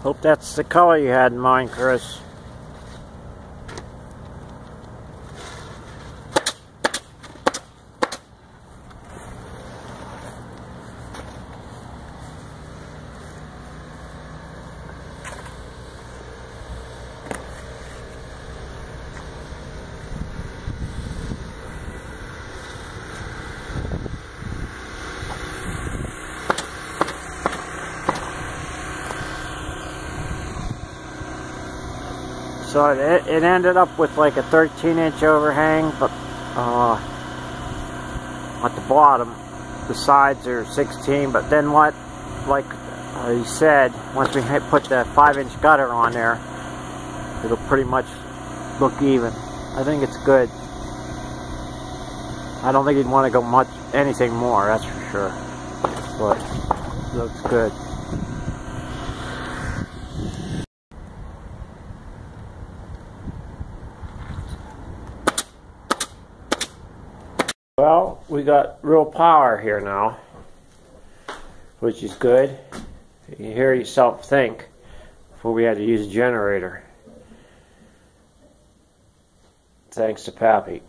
Hope that's the color you had in mind, Chris. So it, it ended up with like a 13 inch overhang, but uh, at the bottom, the sides are 16, but then what, like he said, once we put the 5 inch gutter on there, it'll pretty much look even. I think it's good. I don't think you'd want to go much, anything more, that's for sure. But, looks good. Well, we got real power here now, which is good. You hear yourself think before we had to use a generator. Thanks to Pappy.